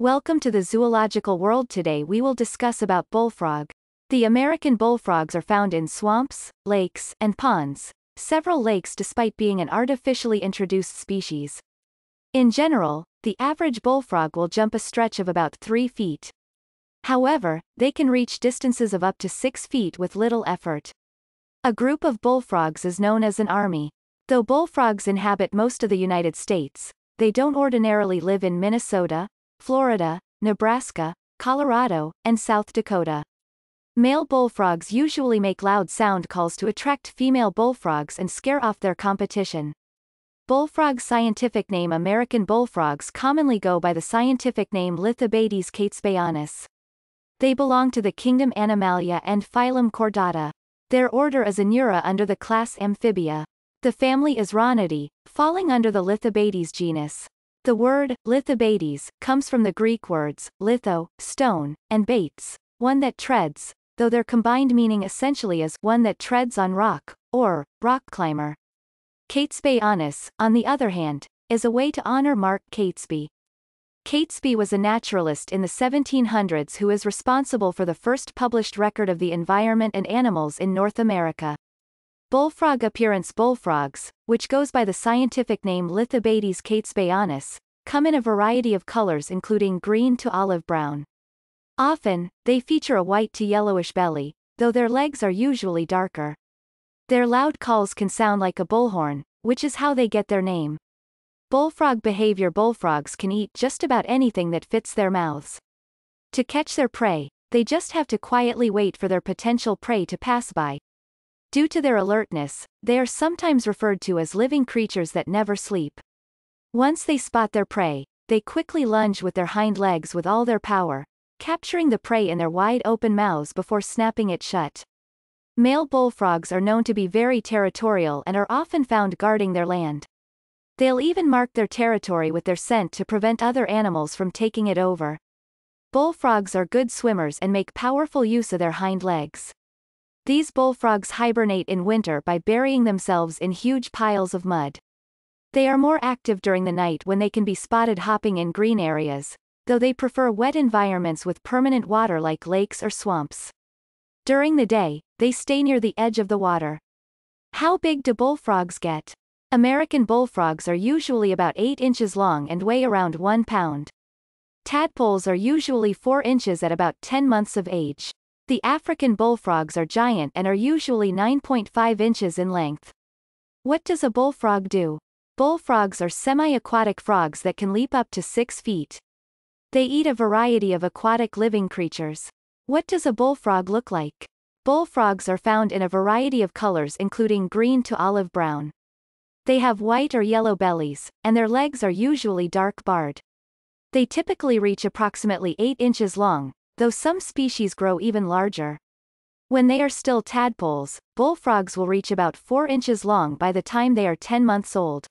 Welcome to the zoological world today we will discuss about bullfrog. The American bullfrogs are found in swamps, lakes, and ponds, several lakes despite being an artificially introduced species. In general, the average bullfrog will jump a stretch of about 3 feet. However, they can reach distances of up to 6 feet with little effort. A group of bullfrogs is known as an army. Though bullfrogs inhabit most of the United States, they don't ordinarily live in Minnesota, Florida, Nebraska, Colorado, and South Dakota. Male bullfrogs usually make loud sound calls to attract female bullfrogs and scare off their competition. Bullfrog's scientific name American bullfrogs commonly go by the scientific name Lithobates catesbeianus. They belong to the kingdom Animalia and phylum Chordata. Their order is Anura under the class Amphibia. The family is Ranidae, falling under the Lithobates genus. The word, lithobates, comes from the Greek words, litho, stone, and bates, one that treads, though their combined meaning essentially is one that treads on rock, or, rock climber. Catesbeianus, on the other hand, is a way to honor Mark Catesby. Catesby was a naturalist in the 1700s who is responsible for the first published record of the environment and animals in North America. Bullfrog appearance bullfrogs, which goes by the scientific name Lithobates catesbeianus, come in a variety of colors including green to olive brown. Often, they feature a white to yellowish belly, though their legs are usually darker. Their loud calls can sound like a bullhorn, which is how they get their name. Bullfrog behavior Bullfrogs can eat just about anything that fits their mouths. To catch their prey, they just have to quietly wait for their potential prey to pass by, Due to their alertness, they are sometimes referred to as living creatures that never sleep. Once they spot their prey, they quickly lunge with their hind legs with all their power, capturing the prey in their wide open mouths before snapping it shut. Male bullfrogs are known to be very territorial and are often found guarding their land. They'll even mark their territory with their scent to prevent other animals from taking it over. Bullfrogs are good swimmers and make powerful use of their hind legs. These bullfrogs hibernate in winter by burying themselves in huge piles of mud. They are more active during the night when they can be spotted hopping in green areas, though they prefer wet environments with permanent water like lakes or swamps. During the day, they stay near the edge of the water. How big do bullfrogs get? American bullfrogs are usually about 8 inches long and weigh around 1 pound. Tadpoles are usually 4 inches at about 10 months of age. The African bullfrogs are giant and are usually 9.5 inches in length. What does a bullfrog do? Bullfrogs are semi-aquatic frogs that can leap up to 6 feet. They eat a variety of aquatic living creatures. What does a bullfrog look like? Bullfrogs are found in a variety of colors including green to olive brown. They have white or yellow bellies, and their legs are usually dark barred. They typically reach approximately 8 inches long, though some species grow even larger. When they are still tadpoles, bullfrogs will reach about 4 inches long by the time they are 10 months old.